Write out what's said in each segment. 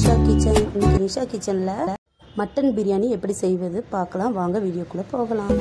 Nisha kitchen இன்னைக்கு நிஷா கிச்சனில் mutton biryani எப்படி செய்வது பார்க்கலாம். வாங்க வீடியோக்குள்ளே போகலாம்.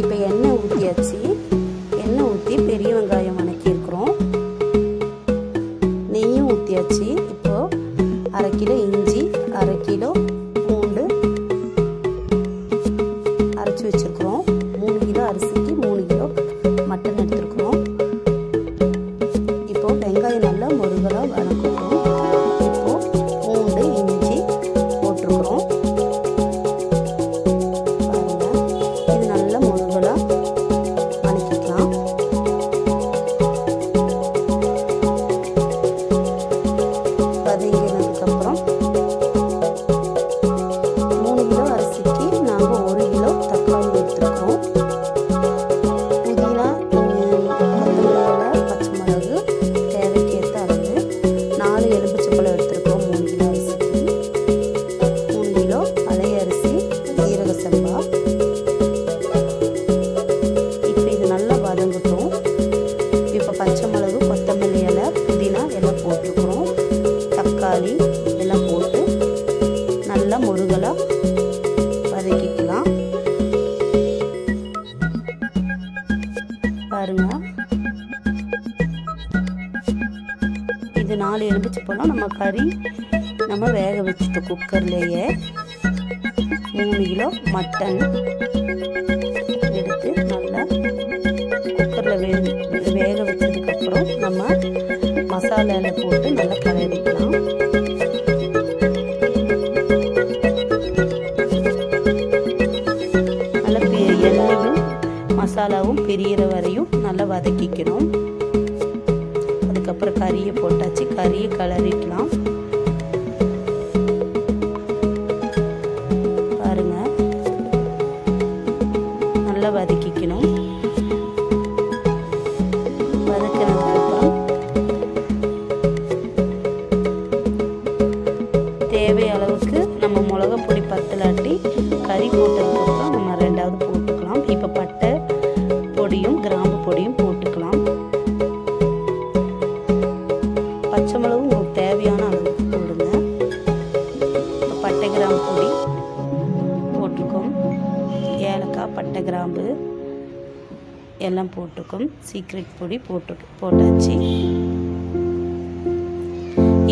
இப்போ எண்ணெய் ஊற்றியாச்சு எண்ணெய் ஊற்றி பெரிய வெங்காயம் வணக்கியிருக்கிறோம் நெய்யும் ஊற்றியாச்சு இப்போது அரை கிலோ இஞ்சி அரை கிலோ பூண்டு அரைச்சி வச்சுருக்குறோம். பாருங்க. இது நாலு எலுமிச்சு பழம். நம்ம கறி நம்ம வேக வச்சுட்டோம் குக்கர்லேயே மூணு கிலோ மட்டன் எடுத்து நல்லா குக்கரில் வே வேக வச்சதுக்கப்புறம் நம்ம மசாலாவில் போட்டு நல்லா கிளறிக்கலாம். நல்லா பெ- மசாலாவும் பெரியற வரையும் நல்லா வதக்கிக்கணும். அதுக்கப்புறம் கறியை போட்டாச்சு. கறியை கலரிக்கலாம் பச்சை உங்களுக்கு தேவையான அளவுக்கு போடுங்க பட்டை கிராம்பு பொடி போட்டிருக்கோம். ஏலக்காய் பட்டை கிராம்பு எல்லாம் போட்டிருக்கோம். சீக்ரெட் பொடி போட்டு போட்டாச்சு.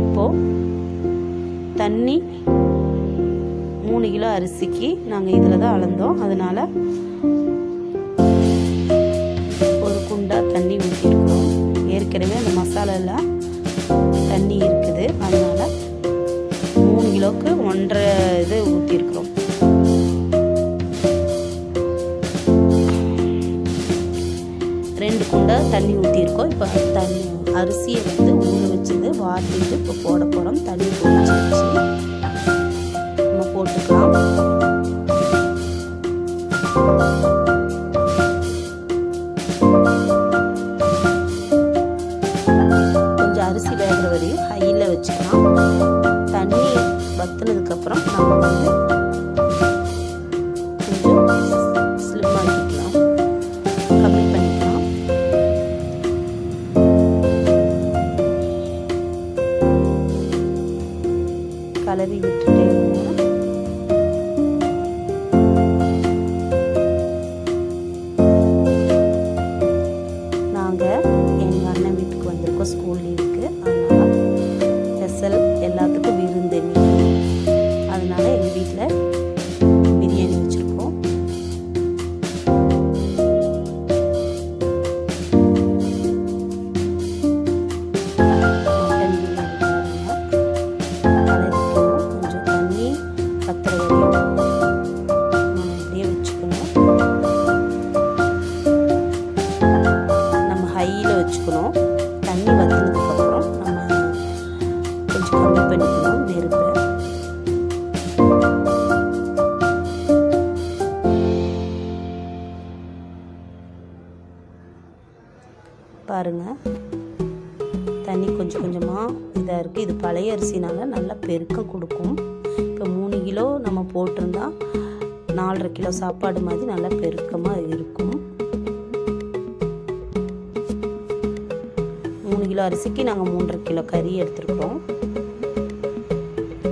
இப்போ தண்ணி மூணு கிலோ அரிசிக்கு நாங்கள் இதில் தான் அளந்தோம். அதனால் ஒரு குண்டா தண்ணி ஊற்றிருக்கிறோம் ஏற்கனவே அந்த மசாலெல்லாம் தண்ணி இருக்குது. அதனால் மூணு கிலோவுக்கு ஒன்றரை இது ஊற்றிருக்கிறோம் ரெண்டு குண்டா தண்ணி ஊற்றிருக்கோம் இப்போ தண்ணி அரிசியை வந்து ஊற வச்சது வாட்டிட்டு இப்போ போட போகிறோம் தண்ணி கொதிச்சிருச்சு வதங்கினதுக்கப்புறம் நம்ம வந்து கொஞ்சம் ஸ்லிம் ஆக்கிக்கலாம். கம்மி பண்ணிக்கலாம். கலரி விட்டுட்டே நாங்கள் எங்கள் அண்ணன் வீட்டுக்கு வந்திருக்கோம் ஸ்கூல் லீவுக்கு அதனால் ஸ்பெஷல் எல்லாத்துக்கும் பாருங்கள் தண்ணி கொஞ்சம் கொஞ்சமாக இதாக இருக்குது இது பழைய அரிசினால நல்லா பெருக்கம் கொடுக்கும். இப்போ மூணு கிலோ நம்ம போட்டிருந்தா நாலரை கிலோ சாப்பாடு மாதிரி நல்லா பெருக்கமாக இருக்கும். மூணு கிலோ அரிசிக்கு நாங்கள் மூன்றரை கிலோ கறி எடுத்துருக்குறோம்.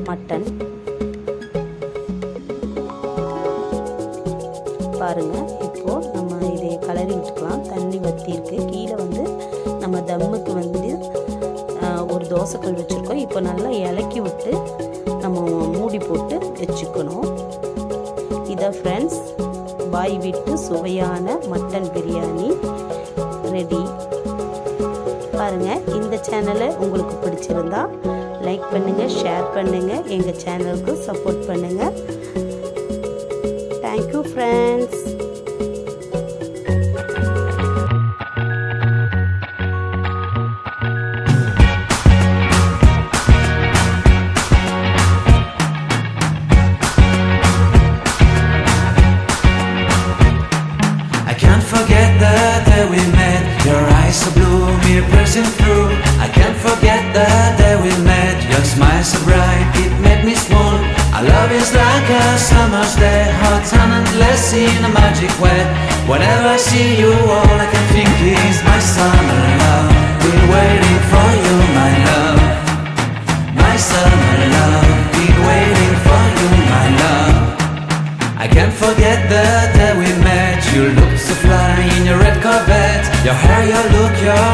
மட்டன். பாருங்கள் தோசைக்கல் வச்சுருக்கோம். இப்போ நல்லா இலக்கி விட்டு நம்ம மூடி போட்டு வச்சுக்கணும். இதை ஃப்ரெண்ட்ஸ் பாய் விட்டு சுவையான மட்டன் பிரியாணி ரெடி பாருங்க இந்த சேனலை உங்களுக்கு பிடிச்சிருந்தா லைக் பண்ணுங்கள் ஷேர் பண்ணுங்கள் எங்கள் சேனலுக்கு சப்போர்ட் பண்ணுங்கள் thank you friends day, hot and endless in a magic way. Whenever I see you, all I can think is my summer love. Been waiting for you, my love. My summer love. Been waiting for you, my love. I can't forget the day we met. You looked so fly in your red Corvette. Your hair, your look, your